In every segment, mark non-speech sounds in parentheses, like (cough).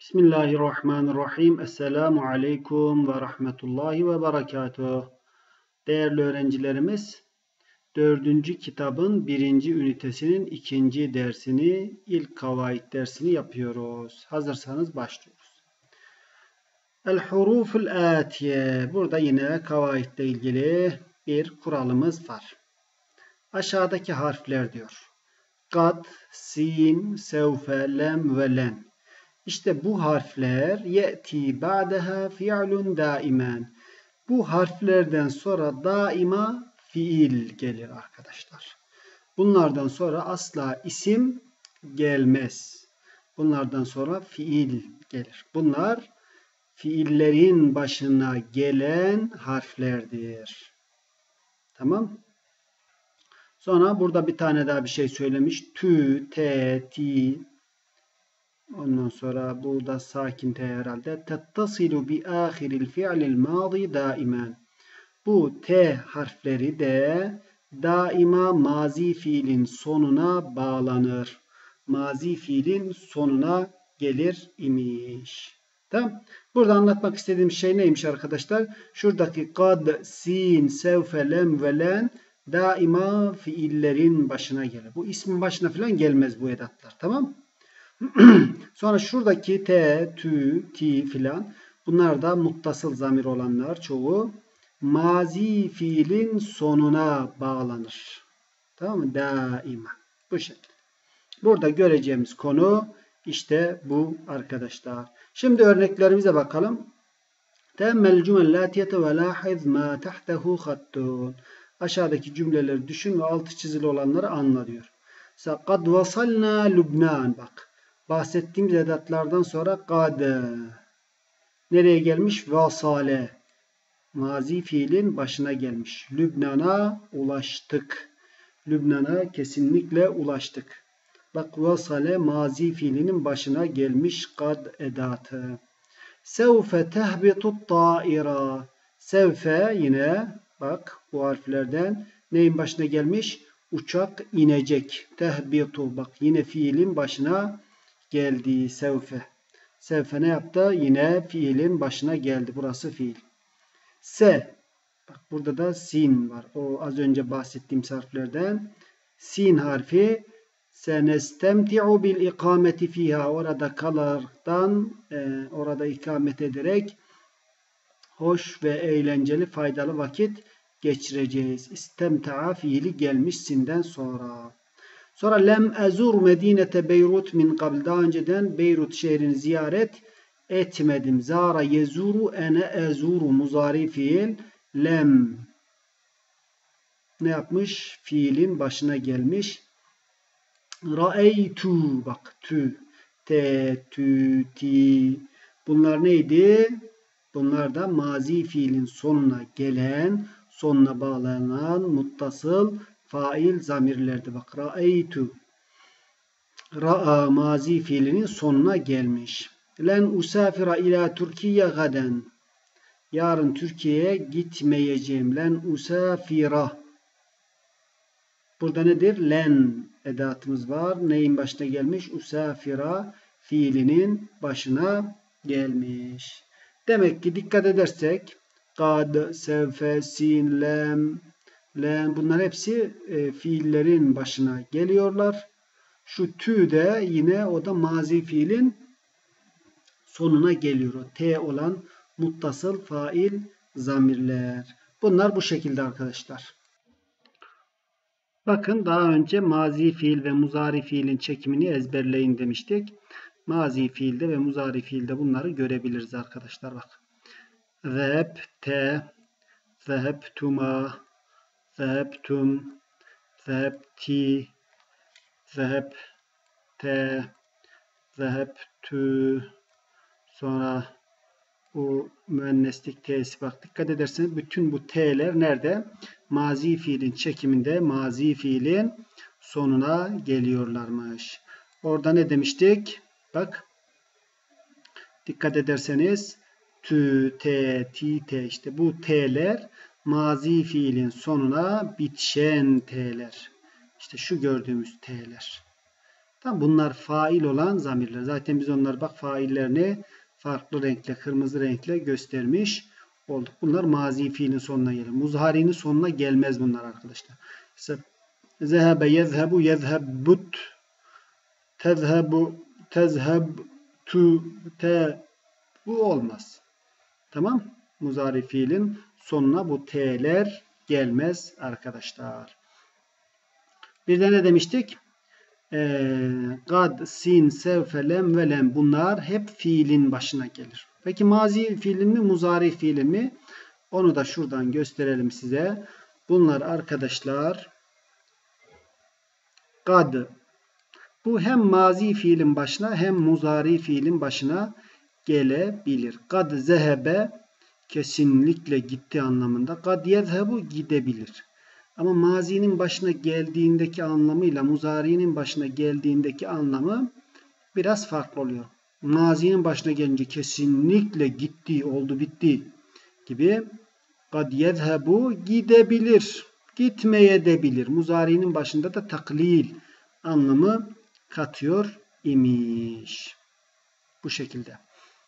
Bismillahirrahmanirrahim. Esselamu aleyküm ve rahmetullahi ve berekatuh. Değerli öğrencilerimiz, dördüncü kitabın birinci ünitesinin ikinci dersini, ilk kavaid dersini yapıyoruz. Hazırsanız başlıyoruz. El huruful atiye. Burada yine kavaidle ilgili bir kuralımız var. Aşağıdaki harfler diyor. Kad, sin, sevfe, lem ve len. İşte bu harfler ye'ti ba'daha fi'lun daimen. Bu harflerden sonra daima fiil gelir arkadaşlar. Bunlardan sonra asla isim gelmez. Bunlardan sonra fiil gelir. Bunlar fiillerin başına gelen harflerdir. Tamam. Sonra burada bir tane daha bir şey söylemiş. Tü, te, ti, Ondan sonra burada sakin T herhalde. Tettasilu bi ahiril fi'lil madi daimen. Bu T harfleri de daima mazi fiilin sonuna bağlanır. Mazi fiilin sonuna gelir imiş. Tamam. Burada anlatmak istediğim şey neymiş arkadaşlar? Şuradaki kad, sin, sevfe, lem ve len daima fiillerin başına gelir. Bu ismin başına falan gelmez bu edatlar. Tamam (clears throat) Sonra şuradaki t, tü, ti filan bunlar da muttasıl zamir olanlar çoğu mazi fiilin sonuna bağlanır. Tamam mı? Daima. Bu şekilde. Burada göreceğimiz konu işte bu arkadaşlar. Şimdi örneklerimize bakalım. Temmel cümellâtiyete ve lâhiz mâ tahtehu hattun. Aşağıdaki cümleleri düşün ve altı çizili olanları anla diyor. Kad vasalna Lübnan. Bak bahsettiğimiz edatlardan sonra gade nereye gelmiş? Vasale mazi fiilin başına gelmiş. Lübnan'a ulaştık. Lübnan'a kesinlikle ulaştık. Bak vasale mazi fiilinin başına gelmiş kad edatı. Sevfe tehbitut taira. Sevfe yine bak bu harflerden neyin başına gelmiş? Uçak inecek. Tehbitu bak yine fiilin başına geldi sevfe. Sevfe ne yaptı? Yine fiilin başına geldi. Burası fiil. Se. Bak burada da sin var. O az önce bahsettiğim harflerden. Sin harfi senestemti'u bil ikameti fiha. Orada kalardan e, orada ikamet ederek hoş ve eğlenceli faydalı vakit geçireceğiz. İstemta'a fiili gelmiş sinden sonra. Sonra lem ezur medinete Beyrut min kabl. Daha önceden Beyrut şehrini ziyaret etmedim. Zara yezuru ene ezuru muzari fiil. Lem ne yapmış? Fiilin başına gelmiş. Ra'eytu bak tü te tü ti bunlar neydi? Bunlar da mazi fiilin sonuna gelen, sonuna bağlanan muttasıl fail zamirlerdi. Bak ra'eytu ra'a mazi fiilinin sonuna gelmiş. Len usafira ila Türkiye gaden. Yarın Türkiye'ye gitmeyeceğim. Len usafira. Burada nedir? Len edatımız var. Neyin başına gelmiş? Usafira fiilinin başına gelmiş. Demek ki dikkat edersek kad, sevfe, sin, lem, len bunlar hepsi e, fiillerin başına geliyorlar. Şu tü de yine o da mazi fiilin sonuna geliyor. O T olan muttasıl fail zamirler. Bunlar bu şekilde arkadaşlar. Bakın daha önce mazi fiil ve muzari fiilin çekimini ezberleyin demiştik. Mazi fiilde ve muzari fiilde bunları görebiliriz arkadaşlar. Bak. Zeheb, te, zehebtuma, septum, septi, septe, septü, sonra bu müenneslik t'si bak dikkat ederseniz bütün bu t'ler nerede? Mazi fiilin çekiminde mazi fiilin sonuna geliyorlarmış. Orada ne demiştik? Bak dikkat ederseniz tü, t, ti, t işte bu t'ler mazi fiilin sonuna bitişen t'ler. İşte şu gördüğümüz t'ler. Tamam bunlar fail olan zamirler. Zaten biz onlar bak faillerini farklı renkle, kırmızı renkle göstermiş olduk. Bunlar mazi fiilin sonuna gelir. Muzharinin sonuna gelmez bunlar arkadaşlar. Mesela zehebe, yezhebu, yezhebbut, tezhebu, tezheb, tu, te, bu olmaz. Tamam. Muzari fiilin sonuna bu t'ler gelmez arkadaşlar. Bir de ne demiştik? Gad, sin, sevfe, lem ve lem bunlar hep fiilin başına gelir. Peki mazi fiilin mi, muzari fiilin mi? Onu da şuradan gösterelim size. Bunlar arkadaşlar gad. Bu hem mazi fiilin başına hem muzari fiilin başına gelebilir. Gad zehebe kesinlikle gitti anlamında. Gad yezhebu gidebilir. Ama mazinin başına geldiğindeki anlamıyla muzari'nin başına geldiğindeki anlamı biraz farklı oluyor. Mazinin başına gelince kesinlikle gitti, oldu, bitti gibi. Kad yezhebu gidebilir, gitmeye de bilir. Muzari'nin başında da taklil anlamı katıyor imiş. Bu şekilde.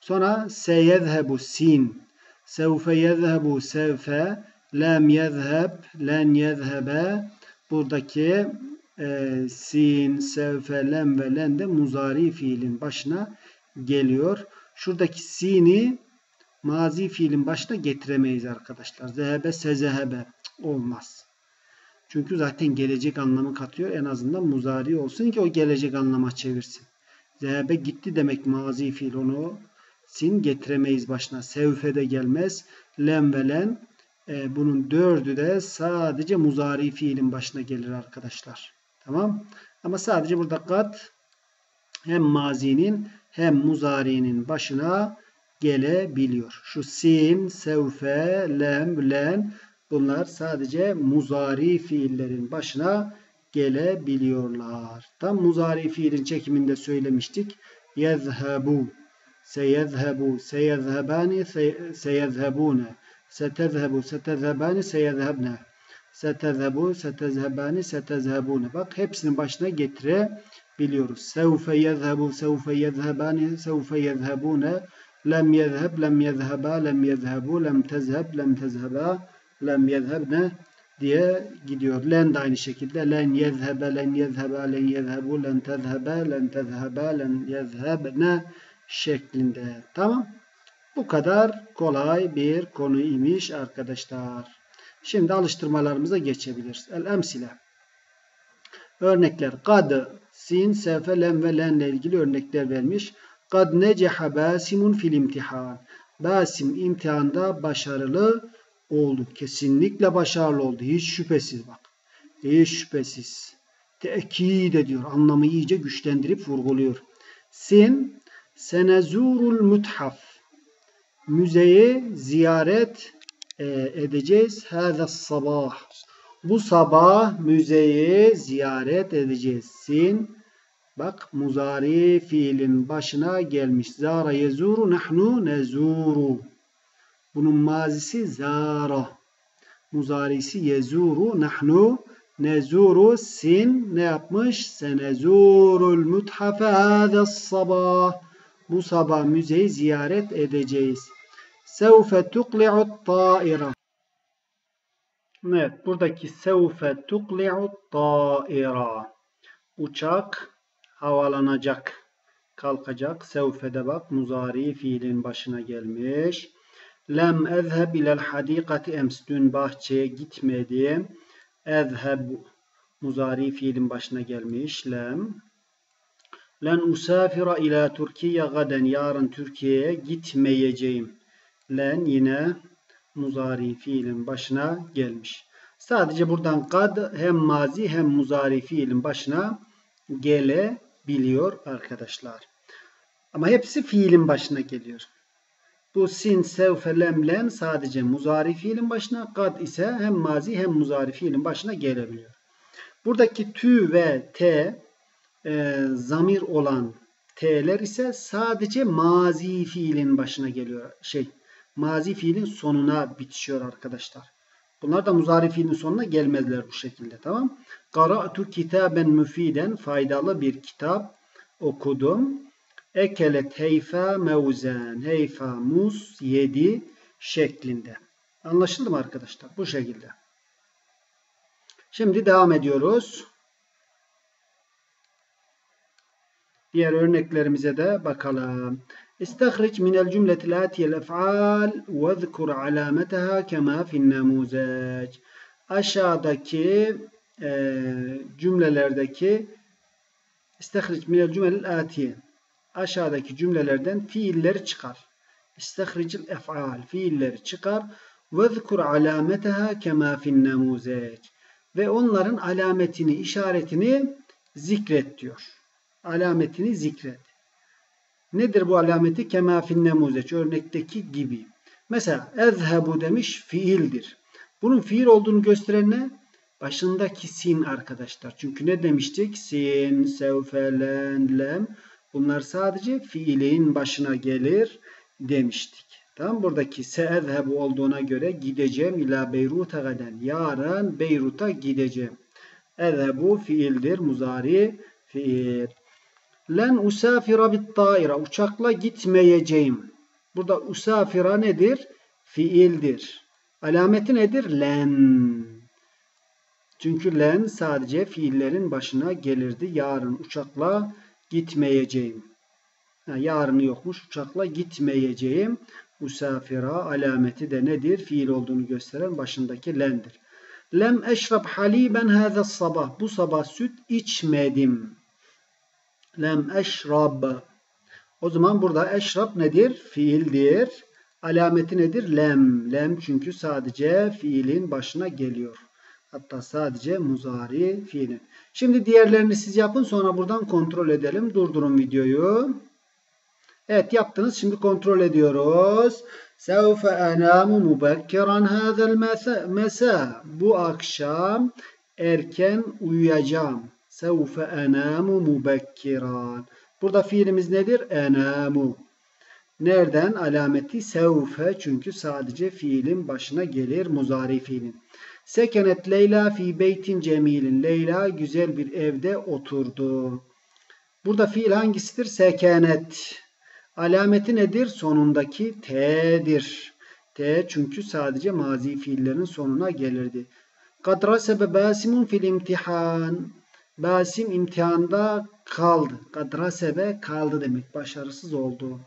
Sonra seyezhebu sin, sevfe yezhebu sevfe, lem yezheb, len yezhebe buradaki e, sin, sevfe, lem ve len de muzari fiilin başına geliyor. Şuradaki sini mazi fiilin başına getiremeyiz arkadaşlar. Zehebe, sezehebe olmaz. Çünkü zaten gelecek anlamı katıyor. En azından muzari olsun ki o gelecek anlama çevirsin. Zehebe gitti demek mazi fiil onu sin getiremeyiz başına. Sevfe de gelmez. Lem ve len e, bunun dördü de sadece muzari fiilin başına gelir arkadaşlar. Tamam. Ama sadece burada kat hem mazinin hem muzari'nin başına gelebiliyor. Şu sin, sevfe, lem, len bunlar sadece muzari fiillerin başına gelebiliyorlar. Tam muzari fiilin çekiminde söylemiştik. Yezhebu, seyezhebu, seyezhebani, seyezhebune setezhebu, setezhebani, seyezhebne. Setezhebu, setezhebani, setezhebune. Bak hepsinin başına getirebiliyoruz. Sevfe yezhebu, sevfe yezhebani, sevfe yezhebune. Lem yezheb, lem yezheba, lem yezhebu, lem tezheb, lem tezheba, lem yezhebne diye gidiyor. Len de aynı şekilde. Len yezhebe, len yezheba, len yezhebu, len tezhebe, len tezheba, len yezhebne şeklinde. Tamam. Bu kadar kolay bir konu imiş arkadaşlar. Şimdi alıştırmalarımıza geçebiliriz. El emsile. Örnekler. Kad, sin, sefe, lem ve len ile ilgili örnekler vermiş. Kad neceha basimun fil imtihan. Basim imtihanda başarılı oldu. Kesinlikle başarılı oldu. Hiç şüphesiz bak. Hiç şüphesiz. Tekid ediyor. Anlamı iyice güçlendirip vurguluyor. Sin, senezurul muthaf müzeyi ziyaret e, edeceğiz. Hâzâ sabah. Bu sabah müzeyi ziyaret edeceğiz. Sin bak muzari fiilin başına gelmiş. Zara yezuru nahnu nezuru. Bunun mazisi zara. Muzarisi yezuru nahnu nezuru sin ne yapmış? Senezurul muthafe hâzâ sabah. Bu sabah müzeyi ziyaret edeceğiz. Sevfe tukli'u ta'ira. Evet buradaki sevfe tukli'u ta'ira. Uçak havalanacak. Kalkacak. Sevfede bak muzari fiilin başına gelmiş. Lem ezheb ilel hadikati ems. Dün bahçeye gitmedim. Ezheb muzari fiilin başına gelmiş. Lem. Len usafira ila Türkiye gaden. Yarın Türkiye'ye gitmeyeceğim len yine muzari fiilin başına gelmiş. Sadece buradan kad hem mazi hem muzari fiilin başına gelebiliyor arkadaşlar. Ama hepsi fiilin başına geliyor. Bu sin, sevfe, lem, len sadece muzari fiilin başına, kad ise hem mazi hem muzari fiilin başına gelebiliyor. Buradaki tü ve t e, zamir olan t'ler ise sadece mazi fiilin başına geliyor. Şey, mazi fiilin sonuna bitişiyor arkadaşlar. Bunlar da muzari fiilin sonuna gelmezler bu şekilde. Tamam. Qara'tu kitaben müfiden faydalı bir kitap okudum. Ekelet heyfa mevzen. Heyfa muz yedi şeklinde. Anlaşıldı mı arkadaşlar? Bu şekilde. Şimdi devam ediyoruz. Diğer örneklerimize de bakalım. İstahric minel cümletil atiyel ef'al ve zkur alametaha kema fin namuzac. Aşağıdaki e, cümlelerdeki İstahric minel cümletil atiye. Aşağıdaki cümlelerden fiilleri çıkar. İstahricil ef'al fiilleri çıkar. Ve zkur alametaha kema fin namuzac. Ve onların alametini, işaretini zikret diyor. Alametini zikret. Nedir bu alameti? Kema fin nemuzeç. Örnekteki gibi. Mesela ezhebu demiş fiildir. Bunun fiil olduğunu gösteren ne? Başındaki sin arkadaşlar. Çünkü ne demiştik? Sin, sevfe, len, lem. Bunlar sadece fiilin başına gelir demiştik. Tamam buradaki seezhebu olduğuna göre gideceğim ila Beyrut'a gaden. Yarın Beyrut'a gideceğim. Ezhebu fiildir. Muzari fiil. Len usafira bit taira. Uçakla gitmeyeceğim. Burada usafira nedir? Fiildir. Alameti nedir? Len. Çünkü len sadece fiillerin başına gelirdi. Yarın uçakla gitmeyeceğim. Ha, yarını yokmuş. Uçakla gitmeyeceğim. Usafira alameti de nedir? Fiil olduğunu gösteren başındaki lendir. Lem eşrab haliben hâze sabah. Bu sabah süt içmedim. Lem eşrab. O zaman burada eşrab nedir? Fiildir. Alameti nedir? Lem. Lem çünkü sadece fiilin başına geliyor. Hatta sadece muzari fiilin. Şimdi diğerlerini siz yapın sonra buradan kontrol edelim. Durdurun videoyu. Evet yaptınız. Şimdi kontrol ediyoruz. Sevfe enamu mubekkiran hazel mesa. Bu akşam erken uyuyacağım. Sevfe enamu mubekkiran. Burada fiilimiz nedir? Enamu. Nereden? Alameti sevfe. Çünkü sadece fiilin başına gelir. Muzari fiilin. Sekenet Leyla fi beytin cemilin. Leyla güzel bir evde oturdu. Burada fiil hangisidir? Sekenet. Alameti nedir? Sonundaki T'dir. T çünkü sadece mazi fiillerin sonuna gelirdi. Kad rasebe basimun fil imtihan. Basim imtihanda kaldı. Kad rasebe kaldı demek. Başarısız oldu.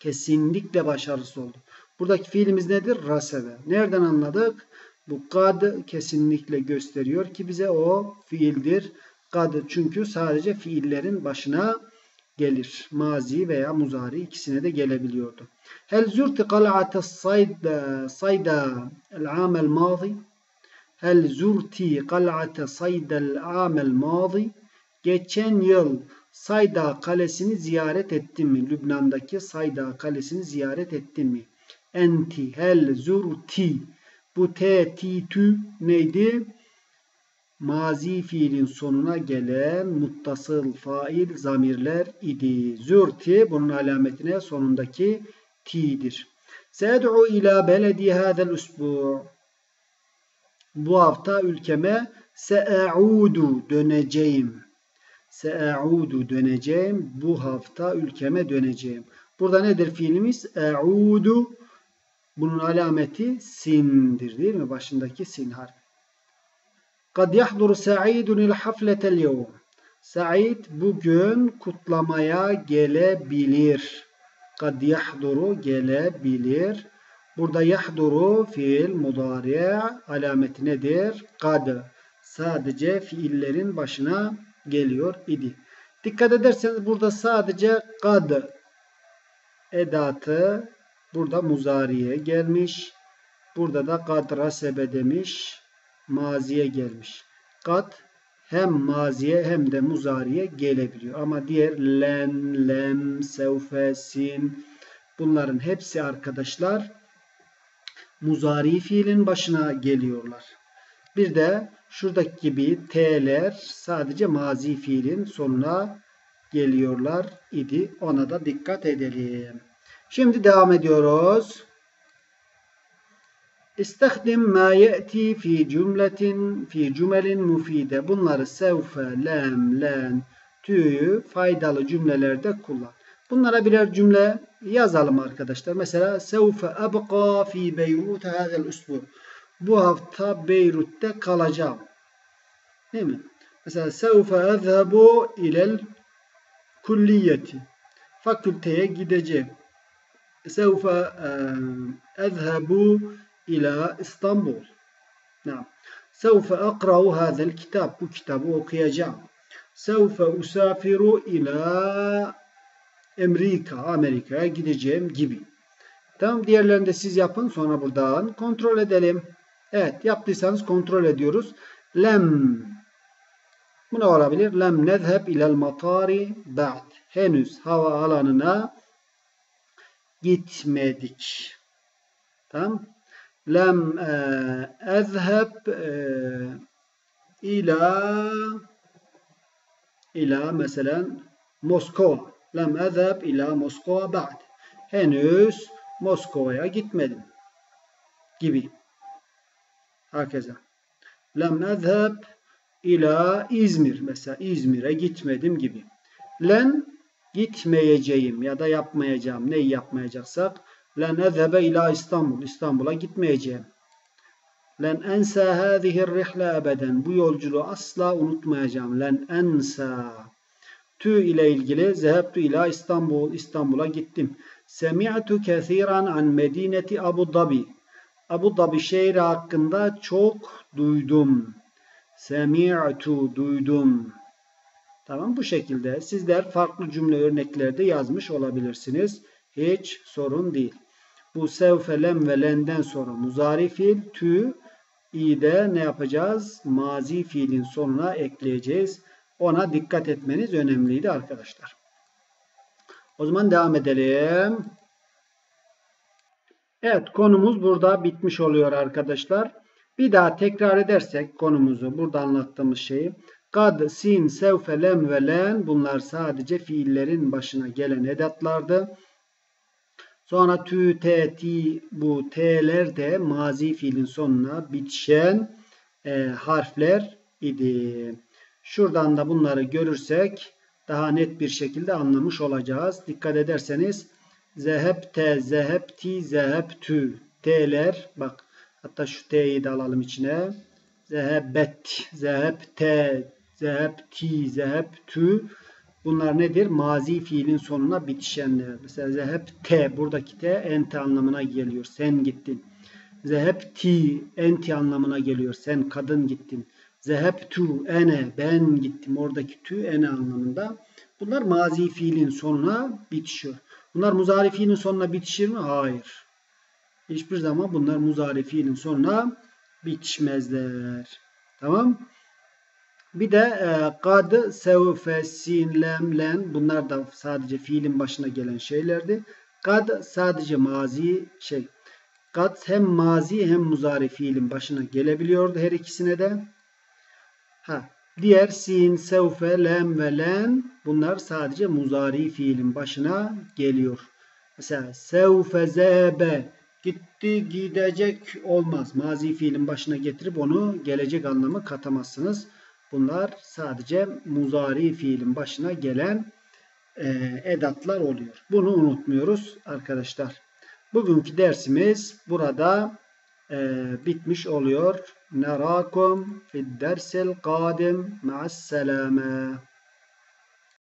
Kesinlikle başarısız oldu. Buradaki fiilimiz nedir? Rasebe. Nereden anladık? Bu kad kesinlikle gösteriyor ki bize o fiildir. Kad çünkü sadece fiillerin başına gelir. Mazi veya muzari ikisine de gelebiliyordu. Hel zurti kal'ate sayda sayda el-amel mazi Hel zurti kal'ate sayda el-amel mazi Geçen yıl Sayda kalesini ziyaret ettin mi? Lübnan'daki Sayda kalesini ziyaret ettin mi? Enti hel zurti bu te, ti, tü neydi? Mazi fiilin sonuna gelen muttasıl fail zamirler idi. Zürti bunun alametine sonundaki ti'dir. Sed'u ila beledi hadel usbu' Bu hafta ülkeme se'audu döneceğim. Se'audu döneceğim. Bu hafta ülkeme döneceğim. Burada nedir fiilimiz? E'udu bunun alameti sindir değil mi? Başındaki sin harfi. Kad yahduru Sa'idun il hafletel yevm. Said bugün kutlamaya gelebilir. Kad yahduru gelebilir. Burada yahduru fiil mudari alameti nedir? Kad. Sadece fiillerin başına geliyor idi. Dikkat ederseniz burada sadece kad edatı Burada muzariye gelmiş. Burada da kad rasebe demiş. Maziye gelmiş. Kad hem maziye hem de muzariye gelebiliyor. Ama diğer len, lem, sevfe, sin bunların hepsi arkadaşlar muzari fiilin başına geliyorlar. Bir de şuradaki gibi t'ler sadece mazi fiilin sonuna geliyorlar idi. Ona da dikkat edelim. Şimdi devam ediyoruz. İstehdim ma ye'ti fi cümletin fi cümelin mufide. Bunları sevfe, lem, len, tüyü faydalı cümlelerde kullan. Bunlara birer cümle yazalım arkadaşlar. Mesela sevfe ebqa fi Beyrut hadel usbu. Bu hafta Beyrut'te kalacağım. Değil mi? Mesela sevfe ezhebu ilel kulliyeti. Fakülteye gideceğim. Sevfe ezhebu ila İstanbul. Naam. Sevfe akra'u hazel kitap. Bu kitabı okuyacağım. Sevfe usafiru ila Amerika, Amerika'ya gideceğim gibi. Tamam diğerlerini de siz yapın sonra buradan kontrol edelim. Evet yaptıysanız kontrol ediyoruz. Lem bu ne olabilir? Lem nezheb ilel matari ba'd. Henüz hava alanına gitmedik. Tamam. Lem e, ezheb e, ila ila mesela Moskova. Lem ezheb ila Moskova ba'd. Henüz Moskova'ya gitmedim. Gibi. Herkese. Lem ezheb ila İzmir. Mesela İzmir'e gitmedim gibi. Len gitmeyeceğim ya da yapmayacağım. Neyi yapmayacaksak? Len ezhebe ila İstanbul. İstanbul'a gitmeyeceğim. Len ensa hâzihir rihle ebeden. Bu yolculuğu asla unutmayacağım. Len ensa. Tü ile ilgili zehebtu ila İstanbul. İstanbul'a gittim. Semi'tu kethiran an medineti Abu Dhabi. Abu Dhabi şehri hakkında çok duydum. Semi'tu duydum. Tamam bu şekilde sizler farklı cümle örneklerde yazmış olabilirsiniz. Hiç sorun değil. Bu sevfe lem ve lenden sonra muzari fiil tü i de ne yapacağız? Mazi fiilin sonuna ekleyeceğiz. Ona dikkat etmeniz önemliydi arkadaşlar. O zaman devam edelim. Evet konumuz burada bitmiş oluyor arkadaşlar. Bir daha tekrar edersek konumuzu burada anlattığımız şeyi. Kad, sin, sevfe, lem ve len bunlar sadece fiillerin başına gelen edatlardı. Sonra tü, te, ti bu t'ler de mazi fiilin sonuna bitişen e, harfler idi. Şuradan da bunları görürsek daha net bir şekilde anlamış olacağız. Dikkat ederseniz zehebte, zehebti, zehebtü t'ler bak hatta şu t'yi de alalım içine. Zehebet, zehebte, zehebti, zehebtü bunlar nedir? Mazi fiilin sonuna bitişenler. Mesela zehebte buradaki te ente anlamına geliyor. Sen gittin. Zehebti enti anlamına geliyor. Sen kadın gittin. Zehebtu ene ben gittim. Oradaki tü ene anlamında. Bunlar mazi fiilin sonuna bitişiyor. Bunlar muzari fiilin sonuna bitişir mi? Hayır. Hiçbir zaman bunlar muzari fiilin sonuna bitişmezler. Tamam. Bir de e, kad, sevfe, sin, len bunlar da sadece fiilin başına gelen şeylerdi. Kad sadece mazi şey. Kad hem mazi hem muzari fiilin başına gelebiliyordu her ikisine de. Ha, diğer sin, sevfe, lem ve len bunlar sadece muzari fiilin başına geliyor. Mesela sevfe zebe gitti gidecek olmaz. Mazi fiilin başına getirip onu gelecek anlamı katamazsınız. Bunlar sadece muzari fiilin başına gelen e, edatlar oluyor. Bunu unutmuyoruz arkadaşlar. Bugünkü dersimiz burada e, bitmiş oluyor. Nerakum fid dersil kadim ma'as selame.